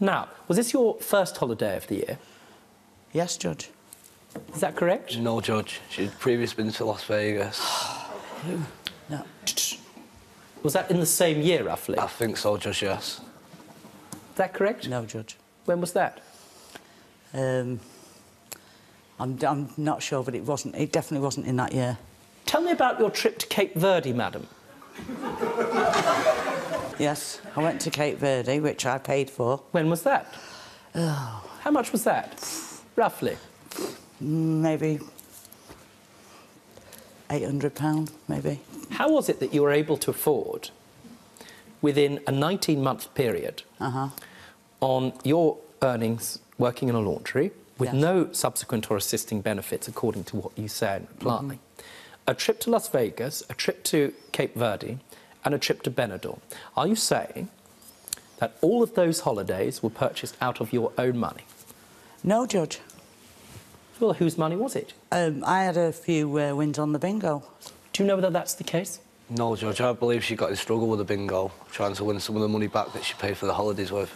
Now, was this your first holiday of the year? Yes, Judge. Is that correct? No, Judge. She'd previously been to Las Vegas. No. Was that in the same year, roughly? I think so, Judge, yes. Is that correct? No, Judge. When was that? Um, I'm, I'm not sure, but it wasn't. It definitely wasn't in that year. Tell me about your trip to Cape Verde, madam. Yes, I went to Cape Verde, which I paid for. When was that? How much was that, roughly? Maybe £800, maybe. How was it that you were able to afford, within a 19-month period, Uh-huh. on your earnings working in a laundry, with Yes. no subsequent or assisting benefits, according to what you say and reply, a trip to Las Vegas, a trip to Cape Verde, and a trip to Benidorm. Are you saying that all of those holidays were purchased out of your own money? No, Judge. Well, whose money was it? Um, I had a few uh, wins on the bingo. Do you know whether that's the case? No, Judge. I believe she got in struggle with the bingo, trying to win some of the money back that she paid for the holidays with.